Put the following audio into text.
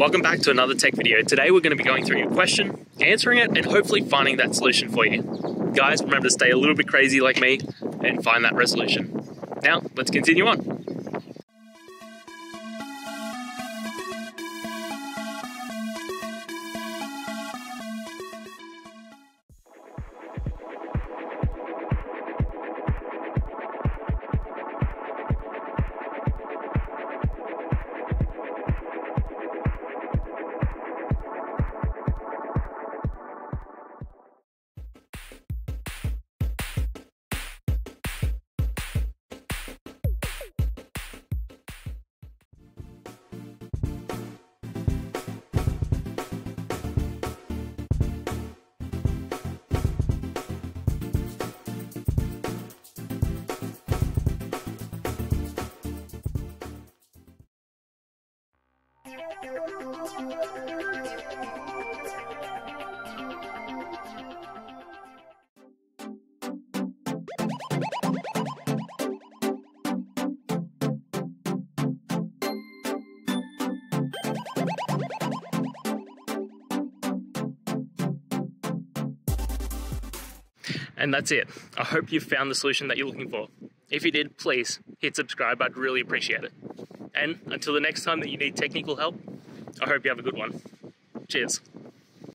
Welcome back to another tech video. Today we're going to be going through your question, answering it, and hopefully finding that solution for you. Guys, remember to stay a little bit crazy like me and find that resolution. Now, let's continue on. And that's it. I hope you found the solution that you're looking for. If you did, please hit subscribe. I'd really appreciate it. And until the next time that you need technical help, I hope you have a good one. Cheers.